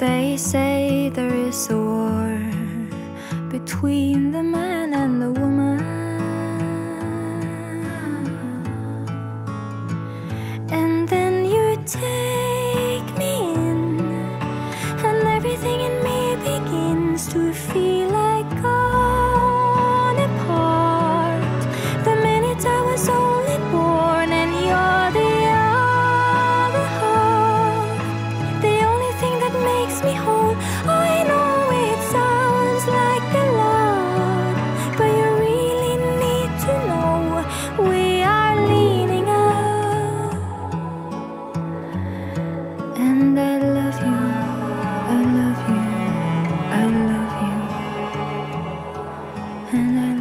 They say there is a war between the man and the woman. And then you take me in, and everything in me begins to feel. And I love you, I love you, I love you, and I